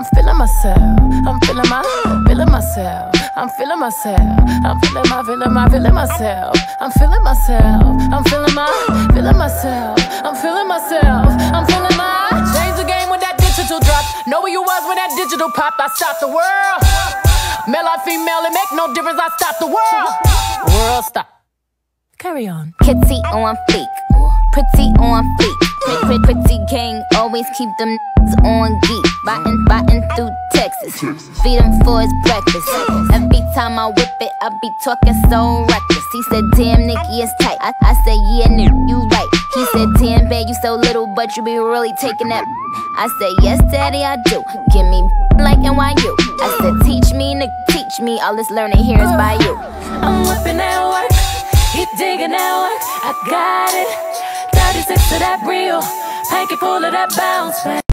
I'm feeling myself. I'm feeling my, feeling myself. I'm feeling myself. I'm feeling my, feeling my, feeling myself. I'm feeling myself. I'm feeling my, feeling myself. I'm feeling myself. I'm feeling my. Change the game when that digital drop. Know where you was when that digital pop. I stopped the world. Male or female, it make no difference. I stop the world. World stop. Carry on. Kitty on fleek, pretty on fleek. Pretty gang, always keep them on deep, Biting, biting through Texas. Feed him for his breakfast. Every time I whip it, I be talking so reckless. He said, Damn, Nikki, it's tight. I, I said, Yeah, nigga, you right. He said, Damn, babe, you so little, but you be really taking that. I said, Yes, daddy, I do. Give me like NYU. I said, Teach me, nigga, teach me. All this learning here is by you. I'm whipping that work. He digging that work. I got it. 36 to that real. Panky full of that bounce.